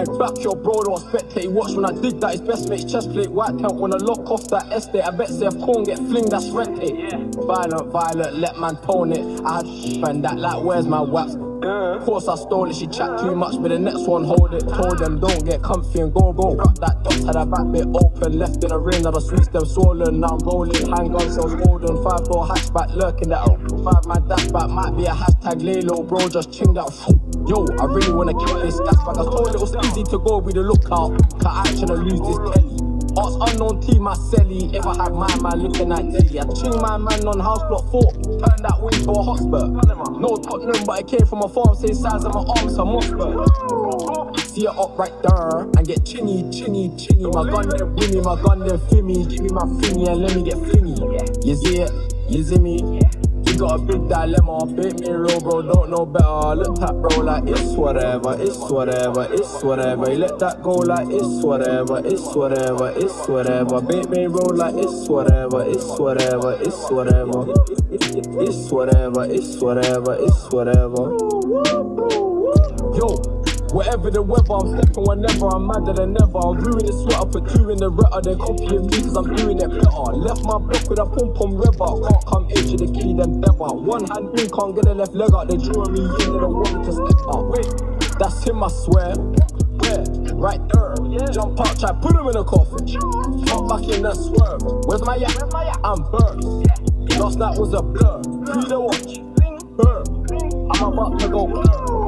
I back your bro, don't spectate. Watch when I dig that, his best mate's chest plate. White tent when I lock off that estate. I bet Seth Corn get fling, that's rent it. Violent, violent, let man tone it. I had spend that like, where's my Of course I stole it, she chat too much, but the next one hold it. Told them don't get comfy and go go. Got that dot, had a back bit open, left in a ring, now the sweets them swollen. Now I'm rolling, handgun cells golden, five door hatchback lurking that out. Five my man dashback might be a hashtag lay bro, just ching that. Yo, I really wanna kill this gas bag. I told it was easy to go with the lookout. Cause I tryna lose this telly. Ask unknown team my celly if I had my man looking at Nelly. I ching my man on house block 4, turn that wing to a hotspur. No Tottenham, but it came from a farm, same size of my arms, a Mossberg. See it up right there and get chinny, chinny, chinny. My gun then winny, my gun then fimmy. Give me my finny and let me get flingy. You see it? You see me? Got a big dilemma, me real bro, don't know better. Look at bro like it's whatever, it's whatever, it's whatever. You let that go like it's whatever, it's whatever, it's whatever. Bit me roll like it's whatever, it's whatever, it's whatever. It's whatever, it's whatever, it's whatever. Yo, Whatever the weather, I'm stepping whenever I'm madder than ever. I'm ruin the sweater, put two in the retter, then copying me cause I'm doing it better. Left my block with a pom pom rever. Can't come into the key, then better. One hand in, can't get the left leg out. They drawing me in, they don't want me to step out. Wait, that's him, I swear. Right there. Jump out, try put him in a coffin. Jump back in the swerve. Where's my yak? I'm burst. Last night was a blur. Free the watch. I'm about to go blur.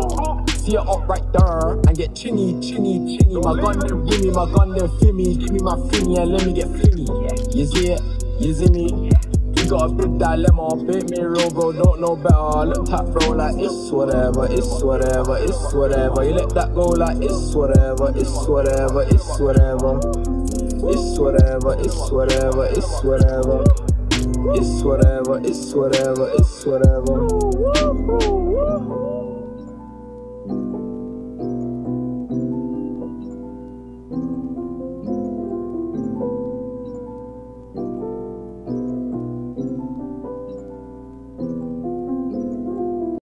See it up right there and get chinny, chinny, chinny. My gun then gimme, my gun then fimmy. Give me my finny and let me get flingy. You see it? You see me? You got a big dilemma, bit me real bro, don't know better. Look at bro like it's whatever, it's whatever, it's whatever. You let that go like it's whatever, it's whatever, it's whatever. It's whatever, it's whatever, it's whatever. It's whatever, it's whatever, it's whatever.